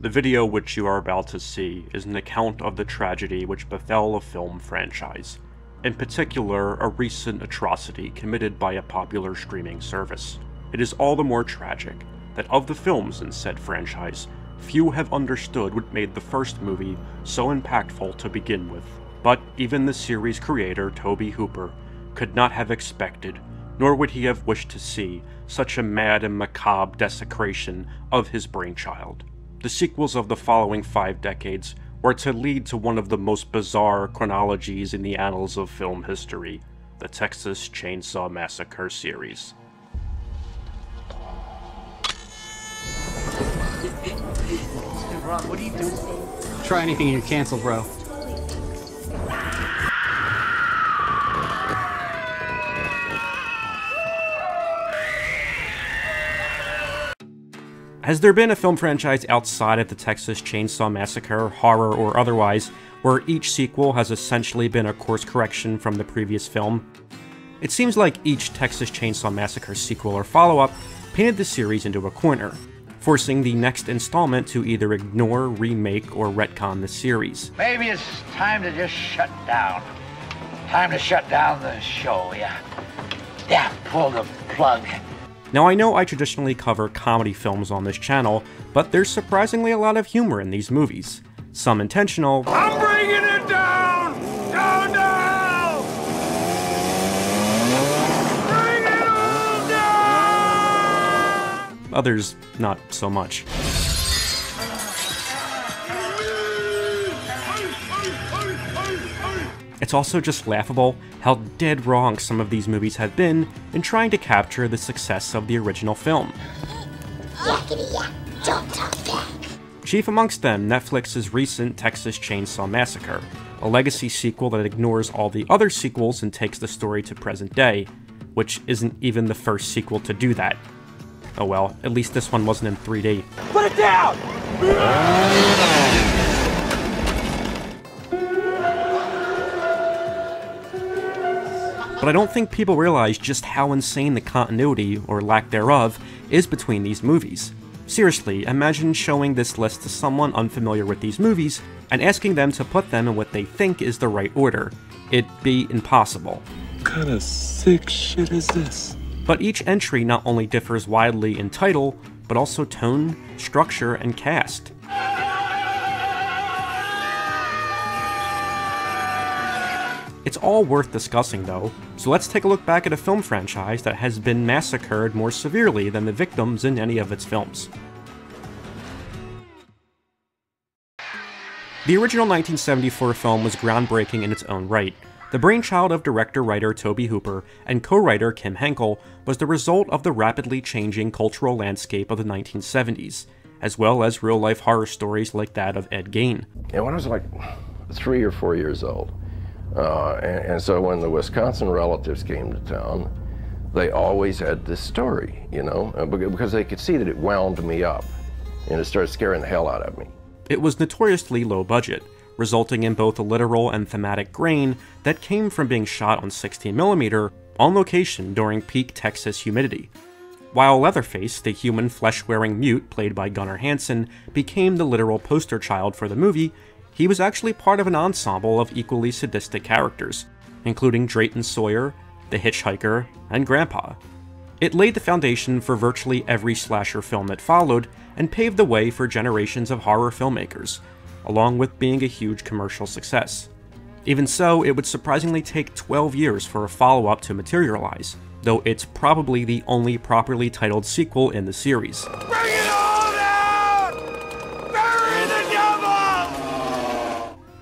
The video which you are about to see is an account of the tragedy which befell a film franchise, in particular a recent atrocity committed by a popular streaming service. It is all the more tragic that of the films in said franchise, few have understood what made the first movie so impactful to begin with. But even the series creator, Tobe Hooper, could not have expected, nor would he have wished to see, such a mad and macabre desecration of his brainchild. The sequels of the following five decades were to lead to one of the most bizarre chronologies in the annals of film history, the Texas Chainsaw Massacre series. Ron, what are you doing? Try anything and you cancel, bro. Has there been a film franchise outside of the Texas Chainsaw Massacre, horror or otherwise, where each sequel has essentially been a course correction from the previous film? It seems like each Texas Chainsaw Massacre sequel or follow up painted the series into a corner, forcing the next installment to either ignore, remake, or retcon the series. Maybe it's time to just shut down. Time to shut down the show, yeah. Yeah, pull the plug. Now, I know I traditionally cover comedy films on this channel, but there's surprisingly a lot of humor in these movies. Some intentional, I'm bringing it down! Down, down! Bring it all down! others not so much. It's also just laughable how dead wrong some of these movies have been in trying to capture the success of the original film. Chief amongst them, Netflix's recent Texas Chainsaw Massacre, a legacy sequel that ignores all the other sequels and takes the story to present day, which isn't even the first sequel to do that. Oh well, at least this one wasn't in 3D. Put it down! But I don't think people realize just how insane the continuity, or lack thereof, is between these movies. Seriously, imagine showing this list to someone unfamiliar with these movies and asking them to put them in what they think is the right order. It'd be impossible. What kind of sick shit is this? But each entry not only differs widely in title, but also tone, structure, and cast. It's all worth discussing though, so let's take a look back at a film franchise that has been massacred more severely than the victims in any of its films. The original 1974 film was groundbreaking in its own right. The brainchild of director-writer Tobe Hooper and co-writer Kim Henkel was the result of the rapidly changing cultural landscape of the 1970s, as well as real-life horror stories like that of Ed Gein. And when I was like three or four years old, uh, and, and so when the Wisconsin relatives came to town, they always had this story, you know, uh, because they could see that it wound me up and it started scaring the hell out of me. It was notoriously low budget, resulting in both a literal and thematic grain that came from being shot on 16mm on location during peak Texas humidity. While Leatherface, the human flesh wearing mute played by Gunnar Hansen, became the literal poster child for the movie, he was actually part of an ensemble of equally sadistic characters, including Drayton Sawyer, the Hitchhiker, and Grandpa. It laid the foundation for virtually every slasher film that followed and paved the way for generations of horror filmmakers, along with being a huge commercial success. Even so, it would surprisingly take 12 years for a follow up to materialize, though it's probably the only properly titled sequel in the series.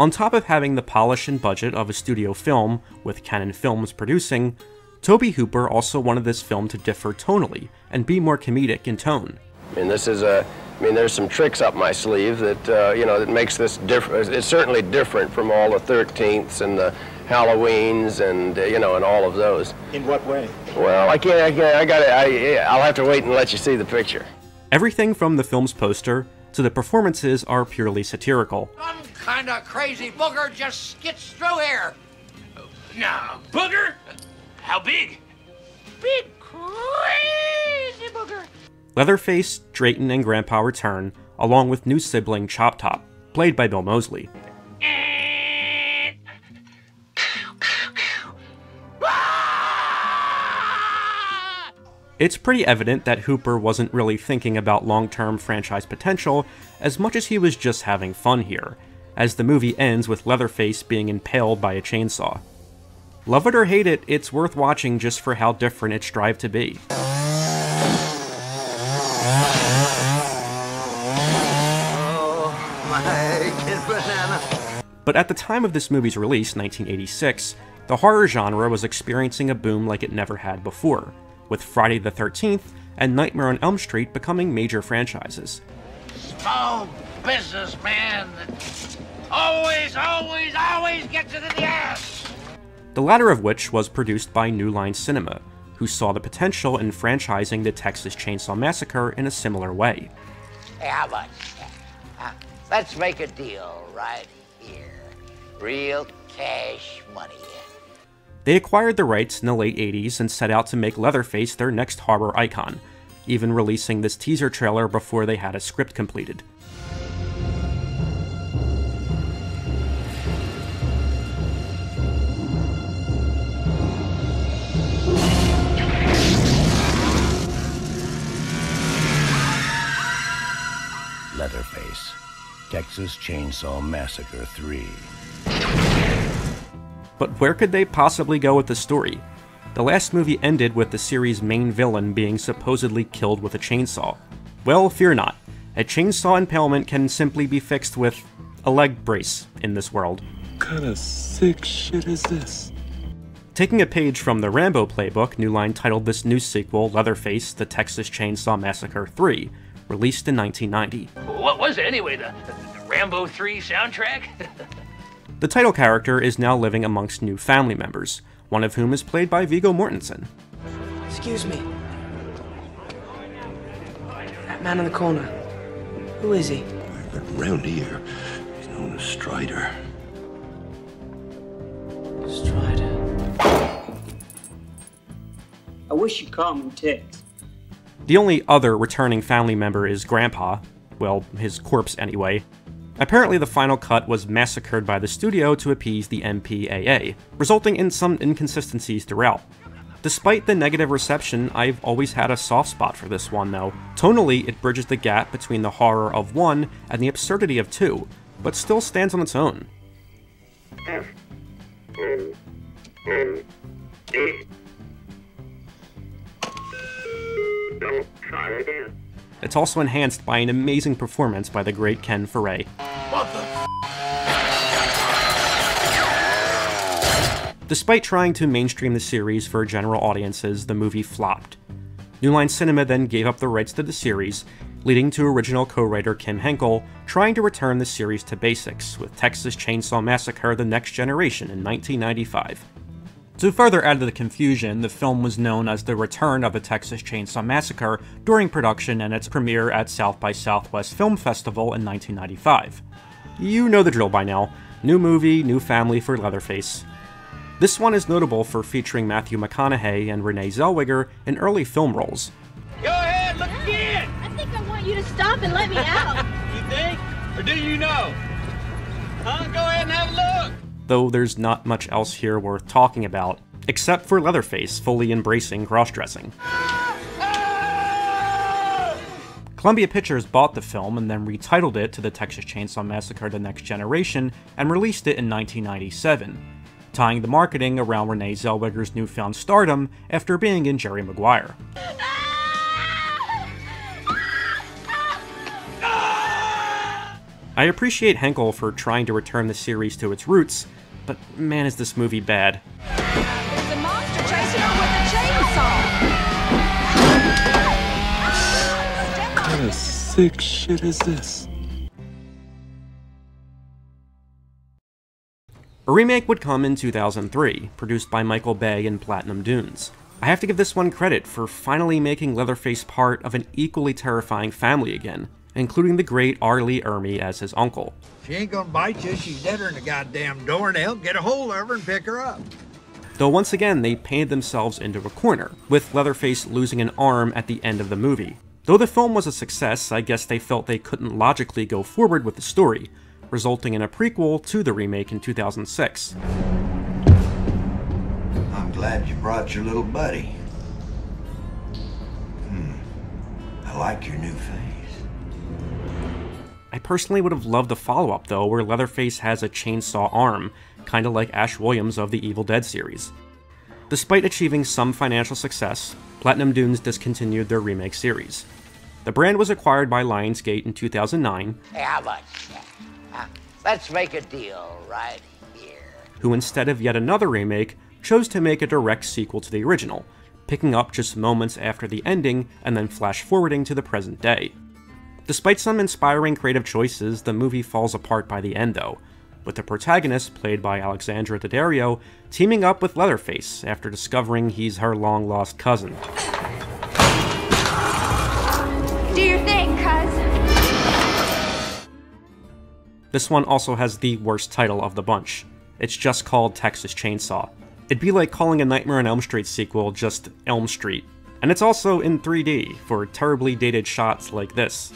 On top of having the polish and budget of a studio film, with Cannon Films producing, Tobe Hooper also wanted this film to differ tonally and be more comedic in tone. I mean, this is a, I mean, there's some tricks up my sleeve that, uh, you know, that makes this different. It's certainly different from all the 13ths and the Halloweens and, uh, you know, and all of those. In what way? Well, I can't, I can't, I gotta, I, I'll have to wait and let you see the picture. Everything from the film's poster to the performances are purely satirical. Some kind of crazy booger just skits through here. Now, booger? How big? Big crazy booger. Leatherface, Drayton, and Grandpa return, along with new sibling Chop Top, played by Bill Moseley. It's pretty evident that Hooper wasn't really thinking about long term franchise potential as much as he was just having fun here, as the movie ends with Leatherface being impaled by a chainsaw. Love it or hate it, it's worth watching just for how different it strived to be. Oh, but at the time of this movie's release, 1986, the horror genre was experiencing a boom like it never had before, with Friday the 13th and Nightmare on Elm Street becoming major franchises. Small businessman always, always, always gets it in the ass. The latter of which was produced by New Line Cinema, who saw the potential in franchising the Texas Chainsaw Massacre in a similar way. Hey, how that? Huh? Let's make a deal right here. Real cash money. They acquired the rights in the late 80s and set out to make Leatherface their next horror icon, even releasing this teaser trailer before they had a script completed. Texas Chainsaw Massacre 3. But where could they possibly go with the story? The last movie ended with the series' main villain being supposedly killed with a chainsaw. Well, fear not. A chainsaw impalement can simply be fixed with a leg brace in this world. What kind of sick shit is this? Taking a page from the Rambo playbook, New Line titled this new sequel Leatherface The Texas Chainsaw Massacre 3, released in 1990. What was it anyway? The, the Rambo 3 soundtrack? The title character is now living amongst new family members, one of whom is played by Viggo Mortensen. Excuse me. That man in the corner. Who is he? Around here, he's known as Strider. Strider. I wish you'd call me Tex. The only other returning family member is Grandpa, well, his corpse anyway. Apparently, the final cut was massacred by the studio to appease the MPAA, resulting in some inconsistencies throughout. Despite the negative reception, I've always had a soft spot for this one, though. Tonally, it bridges the gap between the horror of one and the absurdity of two, but still stands on its own. It's also enhanced by an amazing performance by the great Ken Foree. Despite trying to mainstream the series for general audiences, the movie flopped. New Line Cinema then gave up the rights to the series, leading to original co-writer Kim Henkel trying to return the series to basics with Texas Chainsaw Massacre The Next Generation in 1995. To further add to the confusion, the film was known as The Return of a Texas Chainsaw Massacre during production and its premiere at South by Southwest Film Festival in 1995. You know the drill by now. New movie, new family for Leatherface. This one is notable for featuring Matthew McConaughey and Renee Zellweger in early film roles. Go ahead, look again! I think I want you to stop and let me out. you think? Or do you know? Huh? Go ahead and have a look! Though there's not much else here worth talking about, except for Leatherface fully embracing cross-dressing. Columbia Pictures bought the film and then retitled it to The Texas Chainsaw Massacre The Next Generation and released it in 1997, tying the marketing around Renee Zellweger's newfound stardom after being in Jerry Maguire. I appreciate Henkel for trying to return the series to its roots, but man is this movie bad. There's a monster chasing her with a chainsaw. What kind of sick shit is this? A remake would come in 2003, produced by Michael Bay and Platinum Dunes. I have to give this one credit for finally making Leatherface part of an equally terrifying family again, including the great R. Lee Ermey as his uncle. She ain't gonna bite you. She's deader than a goddamn doornail. Get a hold of her and pick her up. Though once again, they painted themselves into a corner, with Leatherface losing an arm at the end of the movie. Though the film was a success, I guess they felt they couldn't logically go forward with the story, resulting in a prequel to the remake in 2006. I'm glad you brought your little buddy. Hmm. I like your new face. I personally would have loved a follow up, though, where Leatherface has a chainsaw arm, kinda like Ash Williams of the Evil Dead series. Despite achieving some financial success, Platinum Dunes discontinued their remake series. The brand was acquired by Lionsgate in 2009. Hey, how much? Uh, let's make a deal right here. Who, instead of yet another remake, chose to make a direct sequel to the original, picking up just moments after the ending and then flash forwarding to the present day. Despite some inspiring creative choices, the movie falls apart by the end though, with the protagonist, played by Alexandra Daddario, teaming up with Leatherface after discovering he's her long lost cousin. Do your thing, cuz. This one also has the worst title of the bunch. It's just called Texas Chainsaw. It'd be like calling a Nightmare on Elm Street sequel just Elm Street. And it's also in 3D for terribly dated shots like this.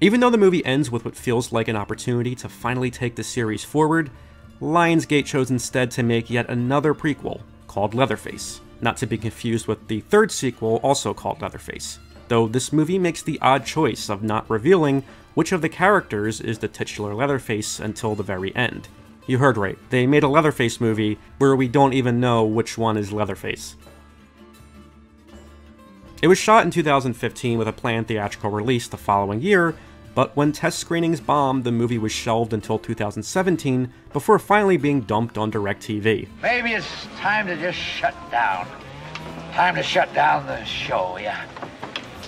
Even though the movie ends with what feels like an opportunity to finally take the series forward, Lionsgate chose instead to make yet another prequel, called Leatherface, not to be confused with the third sequel also called Leatherface, though this movie makes the odd choice of not revealing which of the characters is the titular Leatherface until the very end. You heard right, they made a Leatherface movie where we don't even know which one is Leatherface. It was shot in 2015 with a planned theatrical release the following year, but when test screenings bombed, the movie was shelved until 2017 before finally being dumped on DirecTV. Maybe it's time to just shut down. Time to shut down the show, yeah.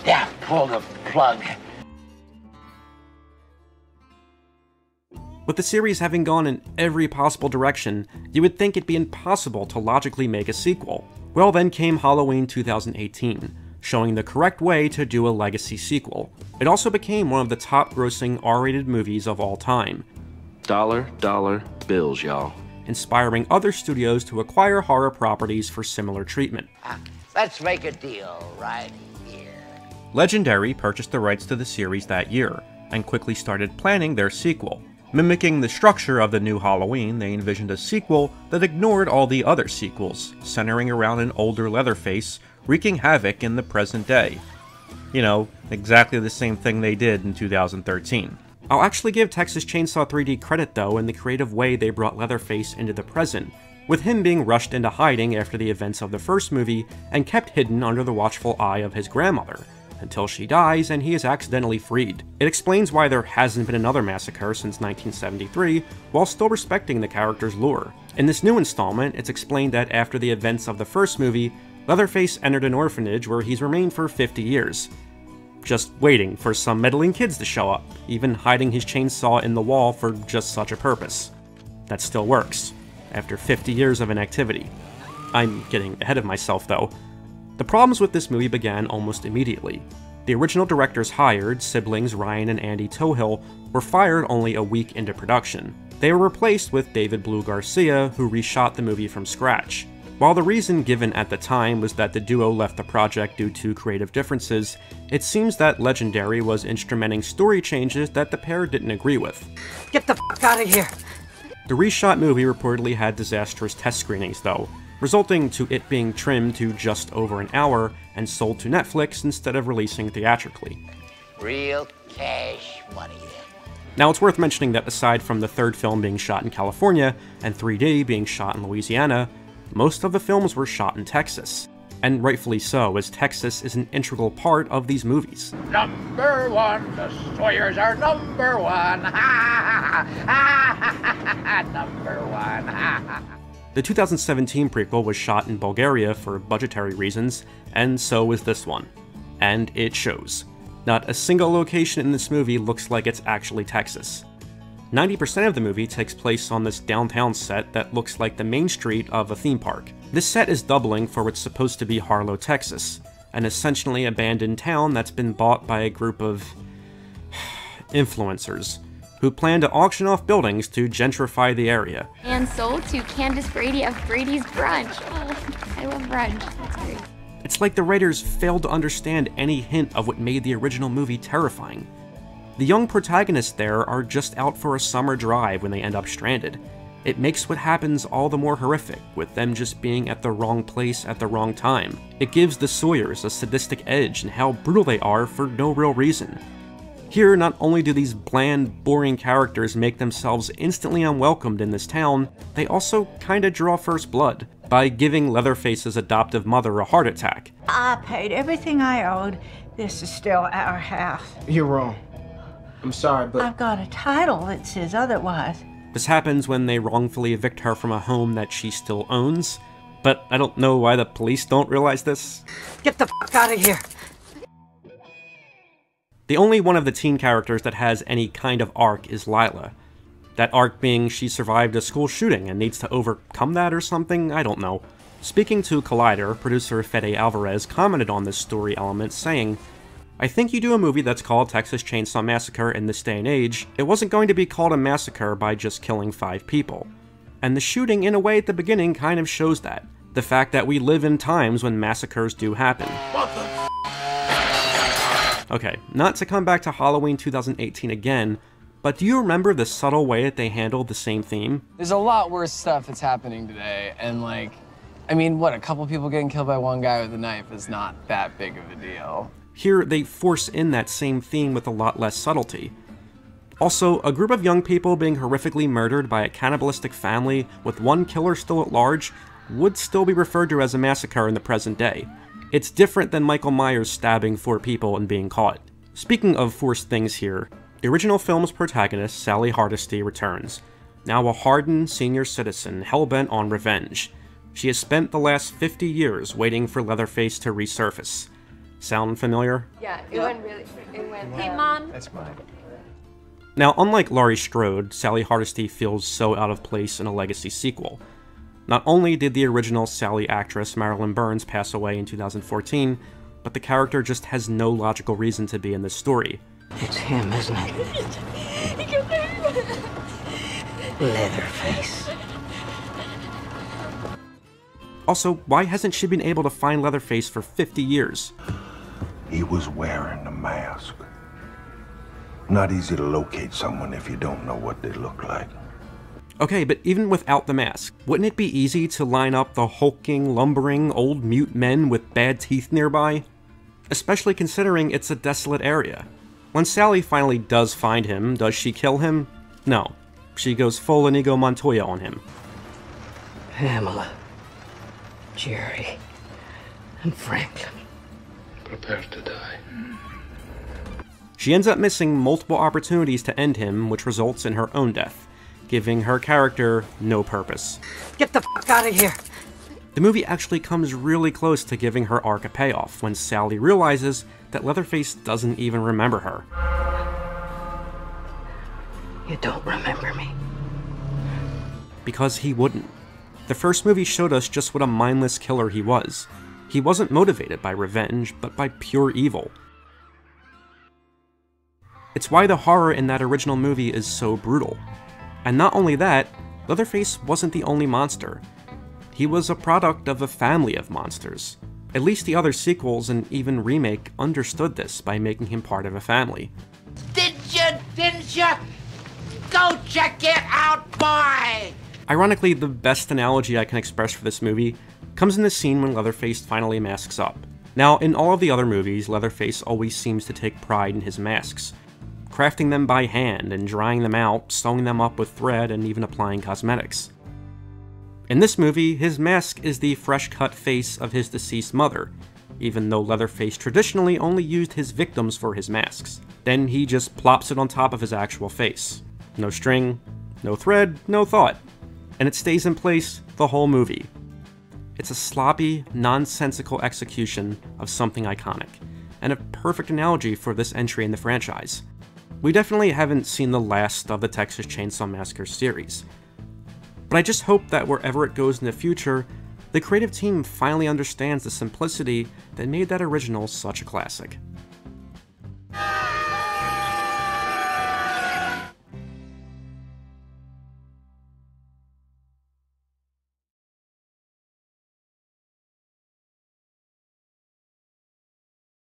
Yeah, pull the plug. With the series having gone in every possible direction, you would think it'd be impossible to logically make a sequel. Well, then came Halloween 2018 showing the correct way to do a legacy sequel. It also became one of the top grossing R rated movies of all time. Dollar, dollar bills, y'all. Inspiring other studios to acquire horror properties for similar treatment. Uh, let's make a deal right here. Legendary purchased the rights to the series that year, and quickly started planning their sequel. Mimicking the structure of the new Halloween, they envisioned a sequel that ignored all the other sequels, centering around an older Leatherface wreaking havoc in the present day. You know, exactly the same thing they did in 2013. I'll actually give Texas Chainsaw 3D credit though in the creative way they brought Leatherface into the present, with him being rushed into hiding after the events of the first movie and kept hidden under the watchful eye of his grandmother, until she dies and he is accidentally freed. It explains why there hasn't been another massacre since 1973, while still respecting the character's lore. In this new installment, it's explained that after the events of the first movie, Leatherface entered an orphanage where he's remained for 50 years, just waiting for some meddling kids to show up, even hiding his chainsaw in the wall for just such a purpose. That still works, after 50 years of inactivity. I'm getting ahead of myself though. The problems with this movie began almost immediately. The original directors hired, siblings Ryan and Andy Tohill, were fired only a week into production. They were replaced with David Blue Garcia, who reshot the movie from scratch. While the reason given at the time was that the duo left the project due to creative differences, it seems that Legendary was instrumenting story changes that the pair didn't agree with. Get the fuck out of here! The reshot movie reportedly had disastrous test screenings, though, resulting to it being trimmed to just over an hour and sold to Netflix instead of releasing theatrically. Real cash money. Now, it's worth mentioning that aside from the third film being shot in California and 3D being shot in Louisiana, most of the films were shot in Texas. And rightfully so, as Texas is an integral part of these movies. Number one, the Sawyers are number one. number one. the 2017 prequel was shot in Bulgaria for budgetary reasons, and so is this one. And it shows. Not a single location in this movie looks like it's actually Texas. 90% of the movie takes place on this downtown set that looks like the main street of a theme park. This set is doubling for what's supposed to be Harlow, Texas, an essentially abandoned town that's been bought by a group of influencers, who plan to auction off buildings to gentrify the area. And sold to Candace Brady of Brady's Brunch. Oh, I love brunch. It's like the writers failed to understand any hint of what made the original movie terrifying. The young protagonists there are just out for a summer drive when they end up stranded. It makes what happens all the more horrific, with them just being at the wrong place at the wrong time. It gives the Sawyers a sadistic edge in how brutal they are for no real reason. Here, not only do these bland, boring characters make themselves instantly unwelcomed in this town, they also kinda draw first blood by giving Leatherface's adoptive mother a heart attack. I paid everything I owed. This is still our house. You're wrong. I'm sorry, but. I've got a title that says otherwise. This happens when they wrongfully evict her from a home that she still owns, but I don't know why the police don't realize this. Get the fuck out of here! The only one of the teen characters that has any kind of arc is Lila. That arc being she survived a school shooting and needs to overcome that or something, I don't know. Speaking to Collider, producer Fede Alvarez commented on this story element, saying, I think you do a movie that's called Texas Chainsaw Massacre in this day and age, it wasn't going to be called a massacre by just killing five people. And the shooting, in a way, at the beginning kind of shows that. The fact that we live in times when massacres do happen. Okay, not to come back to Halloween 2018 again, but do you remember the subtle way that they handled the same theme? There's a lot worse stuff that's happening today, and like, I mean, what, a couple people getting killed by one guy with a knife is not that big of a deal. Here, they force in that same theme with a lot less subtlety. Also, a group of young people being horrifically murdered by a cannibalistic family with one killer still at large would still be referred to as a massacre in the present day. It's different than Michael Myers stabbing four people and being caught. Speaking of forced things here, the original film's protagonist, Sally Hardesty, returns, now a hardened senior citizen hell-bent on revenge. She has spent the last 50 years waiting for Leatherface to resurface. Sound familiar? Yeah, it went really. It went. Hey, mom. That's mine. Now, unlike Laurie Strode, Sally Hardesty feels so out of place in a legacy sequel. Not only did the original Sally actress Marilyn Burns pass away in 2014, but the character just has no logical reason to be in this story. It's him, isn't it? Leatherface. Also, why hasn't she been able to find Leatherface for 50 years? He was wearing a mask. Not easy to locate someone if you don't know what they look like. Okay, but even without the mask, wouldn't it be easy to line up the hulking, lumbering, old mute men with bad teeth nearby? Especially considering it's a desolate area. When Sally finally does find him, does she kill him? No. She goes full Inigo Montoya on him. Pamela. Jerry. And Franklin. Prepare to die. She ends up missing multiple opportunities to end him, which results in her own death, giving her character no purpose. Get the fuck out of here! The movie actually comes really close to giving her arc a payoff when Sally realizes that Leatherface doesn't even remember her. You don't remember me. Because he wouldn't. The first movie showed us just what a mindless killer he was. He wasn't motivated by revenge, but by pure evil. It's why the horror in that original movie is so brutal. And not only that, Leatherface wasn't the only monster. He was a product of a family of monsters. At least the other sequels and even remake understood this by making him part of a family. Did you? Didn't you? Go check it out, boy! Ironically, the best analogy I can express for this movie comes in the scene when Leatherface finally masks up. Now, in all of the other movies, Leatherface always seems to take pride in his masks, crafting them by hand and drying them out, sewing them up with thread, and even applying cosmetics. In this movie, his mask is the fresh cut face of his deceased mother, even though Leatherface traditionally only used his victims for his masks. Then he just plops it on top of his actual face. No string, no thread, no thought. And it stays in place the whole movie. It's a sloppy, nonsensical execution of something iconic, and a perfect analogy for this entry in the franchise. We definitely haven't seen the last of the Texas Chainsaw Massacre series, but I just hope that wherever it goes in the future, the creative team finally understands the simplicity that made that original such a classic.